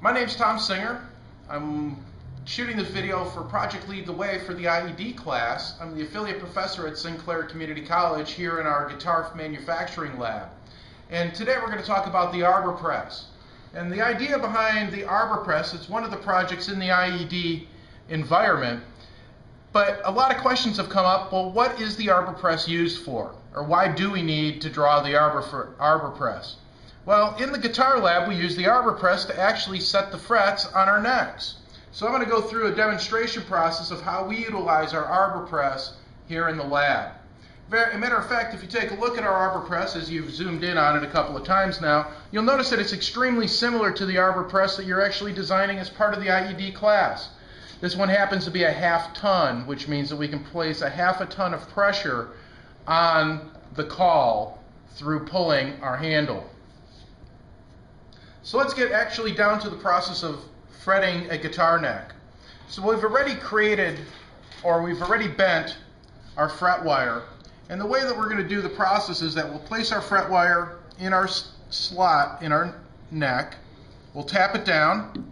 My name's Tom Singer. I'm shooting this video for Project Lead the Way for the IED class. I'm the affiliate professor at Sinclair Community College here in our guitar manufacturing lab. And today we're going to talk about the arbor press. And the idea behind the arbor press, it's one of the projects in the IED environment. But a lot of questions have come up, well, what is the arbor press used for? Or why do we need to draw the arbor, for, arbor press? Well, in the guitar lab, we use the arbor press to actually set the frets on our necks. So I'm going to go through a demonstration process of how we utilize our arbor press here in the lab. A matter of fact, if you take a look at our arbor press, as you've zoomed in on it a couple of times now, you'll notice that it's extremely similar to the arbor press that you're actually designing as part of the IED class. This one happens to be a half ton, which means that we can place a half a ton of pressure on the caul through pulling our handle. So let's get actually down to the process of fretting a guitar neck. So we've already created, or we've already bent our fret wire. And the way that we're going to do the process is that we'll place our fret wire in our slot in our neck. We'll tap it down.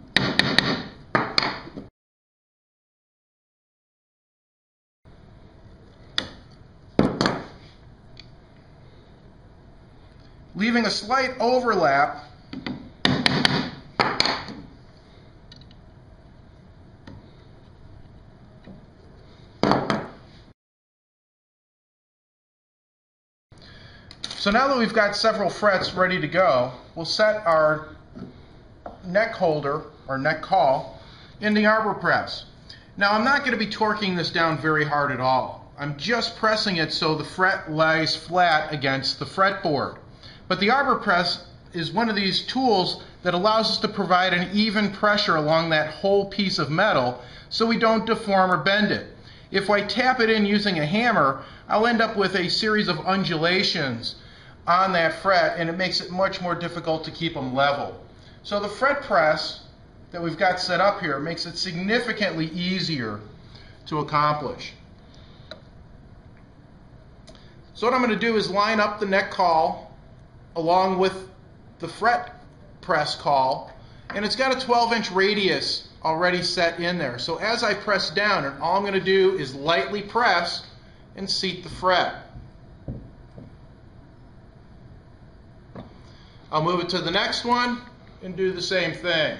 Leaving a slight overlap So now that we've got several frets ready to go, we'll set our neck holder or neck caul in the arbor press. Now I'm not going to be torquing this down very hard at all. I'm just pressing it so the fret lies flat against the fretboard. But the arbor press is one of these tools that allows us to provide an even pressure along that whole piece of metal so we don't deform or bend it. If I tap it in using a hammer, I'll end up with a series of undulations on that fret and it makes it much more difficult to keep them level. So the fret press that we've got set up here makes it significantly easier to accomplish. So what I'm going to do is line up the neck caul along with the fret press caul and it's got a 12 inch radius already set in there. So as I press down and all I'm going to do is lightly press and seat the fret. I'll move it to the next one and do the same thing.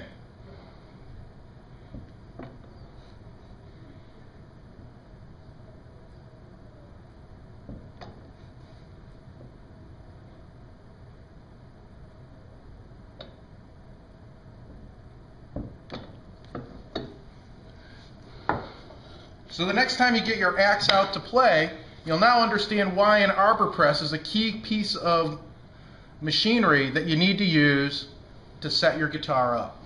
So the next time you get your axe out to play, you'll now understand why an arbor press is a key piece of machinery that you need to use to set your guitar up.